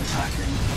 attacking.